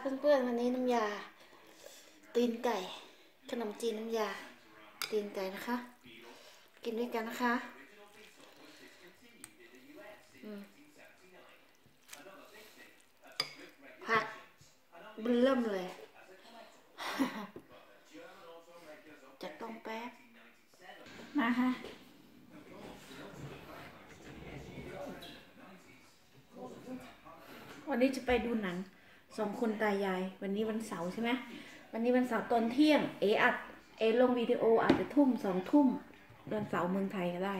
เพื่อนๆวันนี้น้ำยา ตีนไก่ ขนมจีนน้ำยา ตีนไก่นะคะ กินด้วยกันนะคะอืมผักเบิ่มเริ่มเลยจะต้องแป๊บ มาค่ะวันนี้จะไปดูหนัง สองคนตายาย วันนี้วันเสาร์ใช่ไหมวันนี้วันเสาร์ตอนเที่ยง เออัดเอลงวิดีโออาจจะทุ่มสองทุ่มวันเสาร์เมืองไทยก็ได้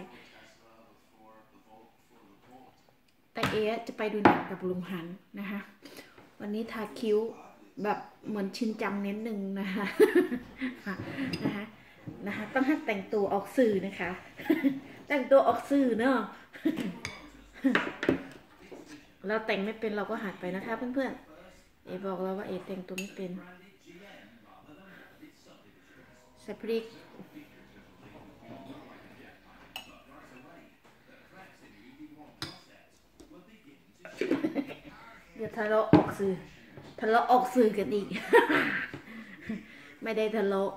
แต่เอจะไปดูหนังกับลุงหันนะคะ วันนี้ทาคิ้วแบบเหมือนชินจังเน้นหนึ่งนะคะนะคะนะคะต้องให้แต่งตัวออกสื่อนะคะ แต่งตัวออกสื่อเนาะเราแต่งไม่เป็นเราก็หัดไปนะคะเพื่อนๆ เอบอกเราว่าเอแต่งตัวไม่เป็น ใส่พริก เดี๋ยวทะเลาะออกสื่อทะเลาะออกสื่อกันอีก ไม่ได้ทะเลาะ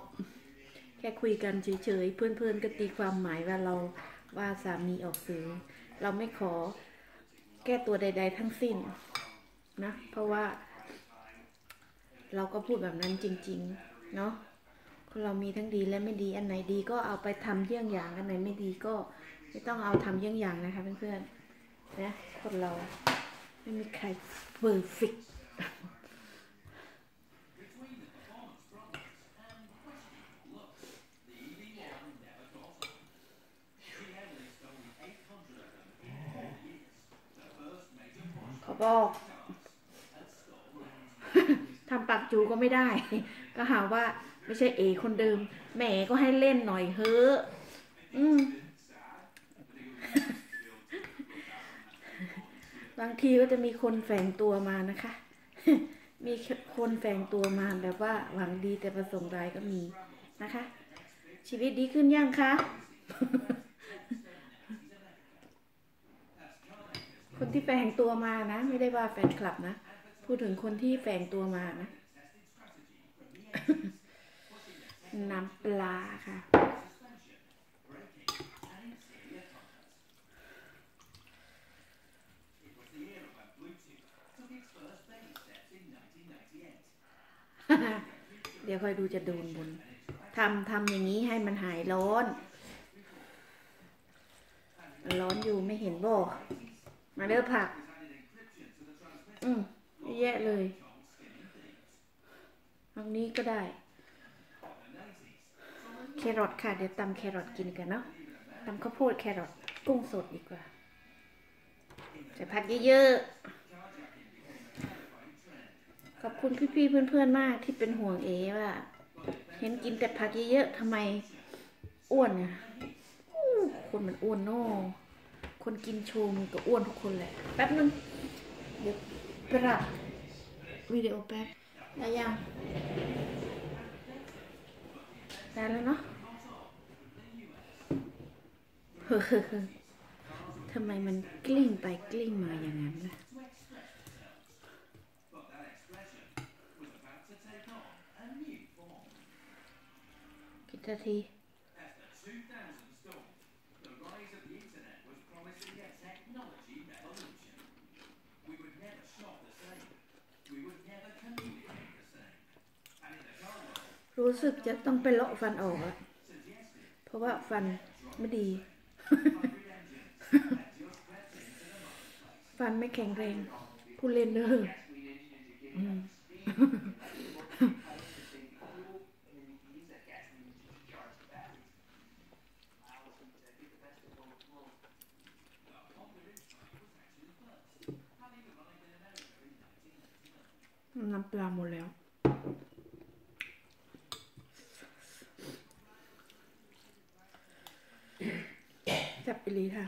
แค่คุยกันเฉยๆ เพื่อนๆก็ตีความหมายว่าเราว่าสามีออกสื่อ เราไม่ขอแก้ตัวใด ๆ ทั้งสิ้นนะ เพราะว่า เราก็พูดแบบนั้นจริง ๆ เนาะคนเรามีทั้งดีและไม่ดีอันไหนดีก็เอาไปทำเยี่ยงอย่างอันไหนไม่ดีก็ไม่ต้องเอาทำเยี่ยงอย่างนะคะเพื่อนๆนะคนเราไม่มีใครเฟอร์ฟิกขอบอก ทำปากจูก็ไม่ได้ ก็หาว่าไม่ใช่เอคนเดิม แหมก็ให้เล่นหน่อยเฮ้ออืมบางทีก็จะมีคนแฝงตัวมานะคะ มีคนแฝงตัวมาแบบว่าหวังดีแต่ประสงค์ร้ายก็มีนะคะ ชีวิตดีขึ้นยังคะคนที่แฝงตัวมานะ ไม่ได้ว่าแฟนคลับนะ พูดถึงคนที่แฝงตัวมานะ น้ำปลาค่ะ เดี๋ยวค่อยดูจะโดนบนทำทำอย่างนี้ให้มันหายร้อน ร้อนอยู่ไม่เห็นบ่มาเด้อผัก อืมเยอ แยะเลยตรงนี้ก็ได้ แครอทค่ะ เดี๋ยวตำแครอทกินกันเนาะตำข้าวโพดแครอทกุ้งสดดีกว่าใส่ผักเยอะๆ ขอบคุณพี่ๆเพื่อนๆมากที่เป็นห่วงเอว่า เห็นกินแต่ผักเยอะๆทำไมอ้วนอะคนมันอ้วนเนอะคนกินโชว์มันก็อ้วนทุกคนแหละ แป๊บนึง เดี๋ยวปรับ วิดีโอแป๊บได้ยังได้แล้วเนาะเฮ้อทำไมมันกลิ้งไปกลิ้งมาอย่างนั้นล่ะกี่นาที รู้สึกจะต้องไปเลาะฟันออกแล้วเพราะว่าฟันไม่ดี ฟันไม่แข็งแรงผู้เล่นเด้อน้ำปลาหมดแล้ว จับไปเลยค่ะ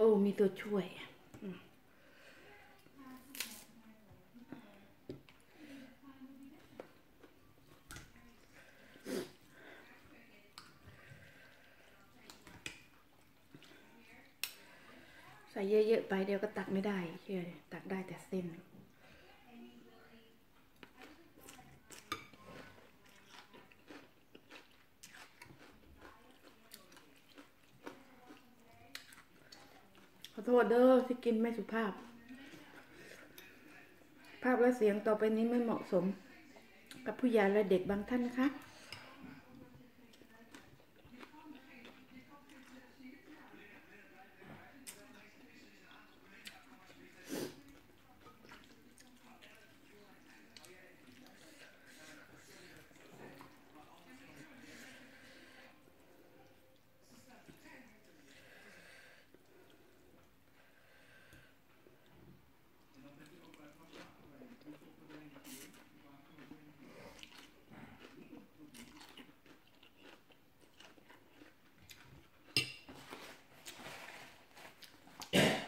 อ มีตัวช่วยใส่เยอะๆไปเดี๋ยวก็ตักไม่ได้เชื่อตักได้แต่เส้น โทษเด้อที่กินไม่สุภาพ ภาพและเสียงต่อไปนี้ไม่เหมาะสม กับผู้ใหญ่และเด็กบางท่านนะคะ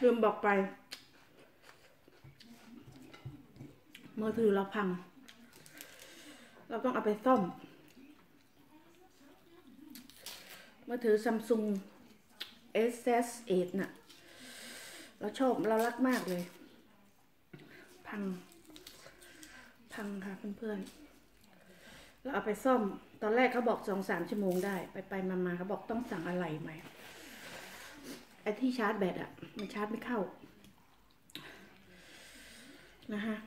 ลื มบอกไปมือถือเราพัง เราต้องเอาไปซ่อมมือถือซัมซุง S8 น่ะ เราชอบเรารักมากเลย พัง พังค่ะเพื่อนๆเราเอาไปซ่อม ตอนแรกเขาบอกสองสามชั่วโมงได้ ไปไปมามาเขาบอกต้องสั่งอะไรใหม่ ไอ้ที่ชาร์จแบตอะมันชาร์จไม่เข้า นะฮะ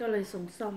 ก็เลยส่งซ่อม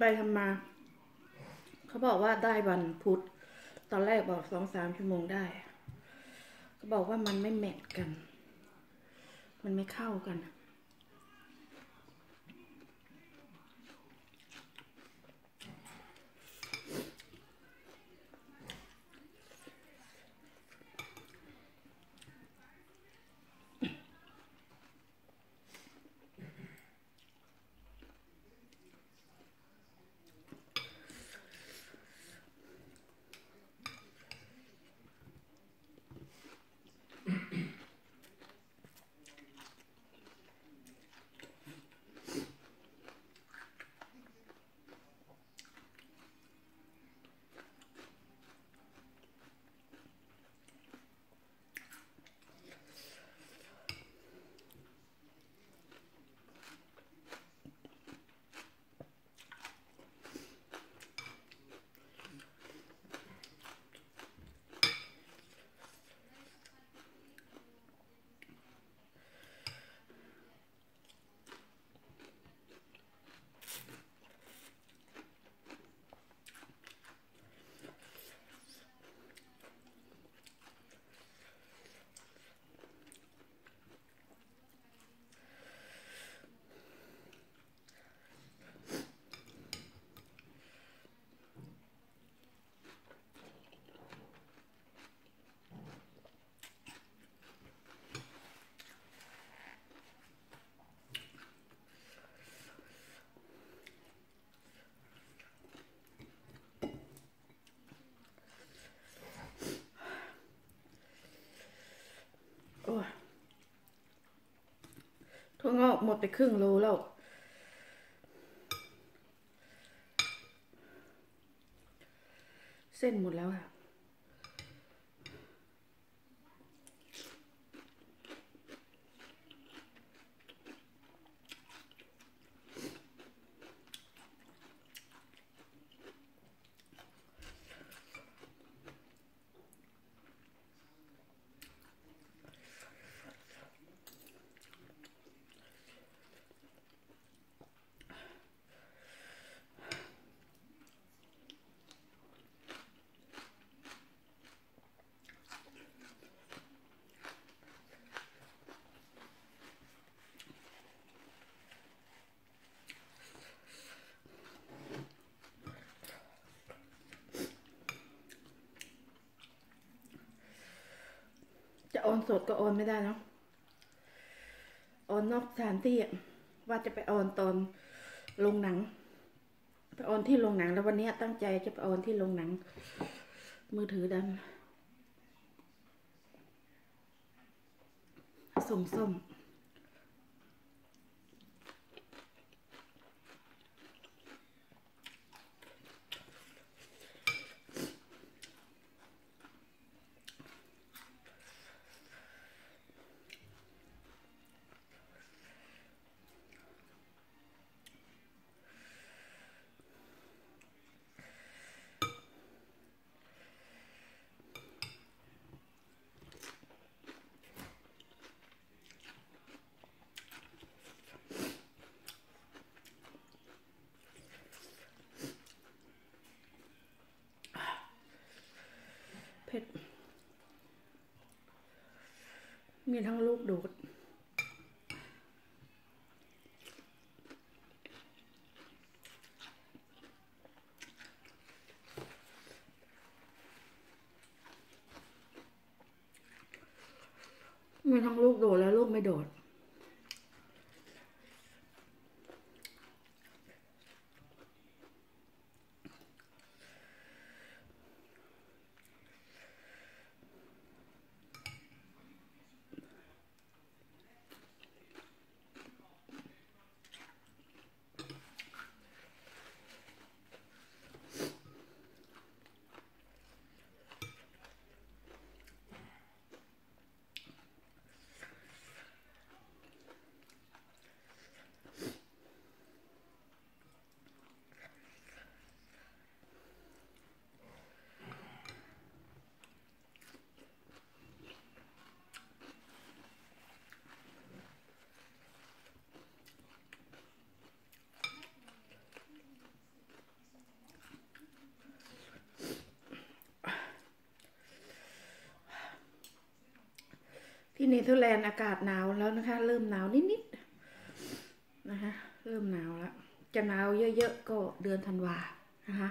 ไปทำมา เขาบอกว่าได้วันพุธ ตอนแรกบอกสองสามชั่วโมงได้เขาบอกว่ามันไม่แมทกัน มันไม่เข้ากัน หมดไปครึ่งโลแล้ว เส้นหมดแล้วค่ะะออนสดก็ออนไม่ได้เนาะออนนอกสถานที่อะว่าจะไปออนตอนลงหนังไปออนที่โรงหนังแล้ววันนี้ตั้งใจจะไปออนที่โรงหนัง มือถือดันส้มส้ม เผ็ด มีทั้งลูกโดด ที่เนเธอร์แลนด์อากาศหนาวแล้วนะคะ เริ่มหนาวนิดๆนะคะ เริ่มหนาวแล้วจะหนาวเยอะๆก็เดือนธันวานะคะ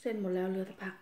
เส้นหมดแล้วเหลือแต่ผัก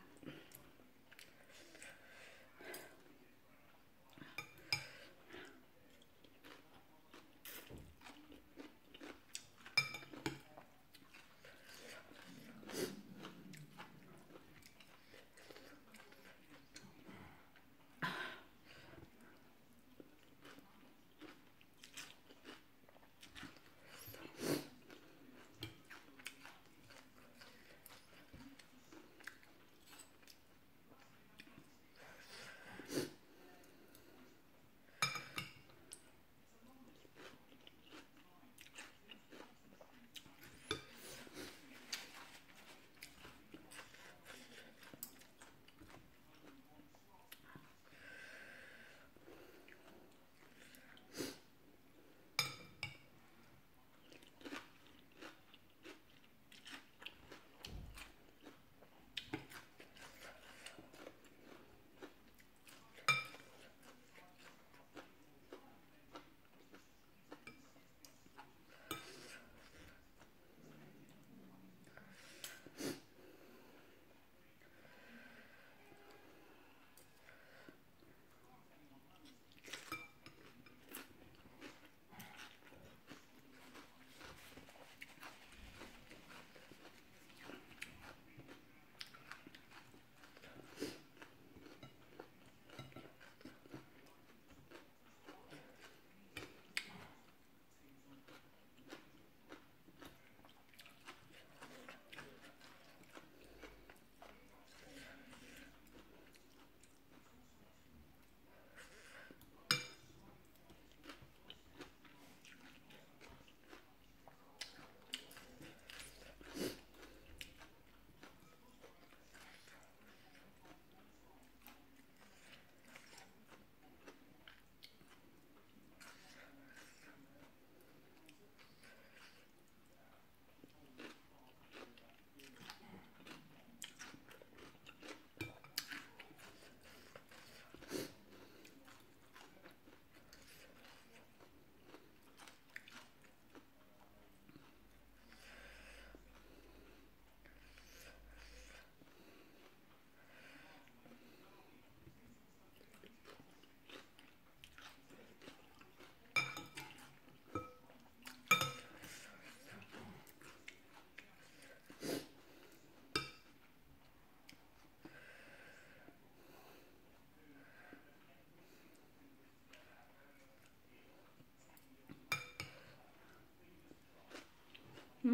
หม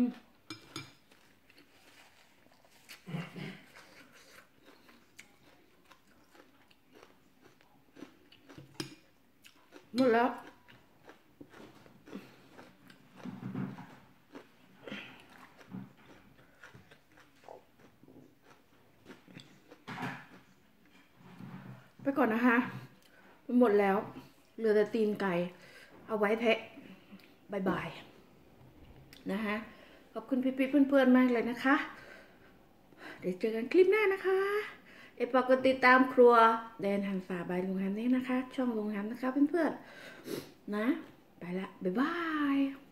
ดแล้วไปก่อนนะคะหมดแล้ว เหลือแต่ตีนไก่ เอาไว้แทะบายบาย นะคะ ขอบคุณพี่ๆเพื่อนๆมากเลยนะคะ เดี๋ยวเจอกันคลิปหน้านะคะเอปกติตามครัวแดนหันฝาบายลุงฮันนี่นะคะ ช่องลุงฮันนะคะเพื่อนๆนะ ไปละ บ๊ายบาย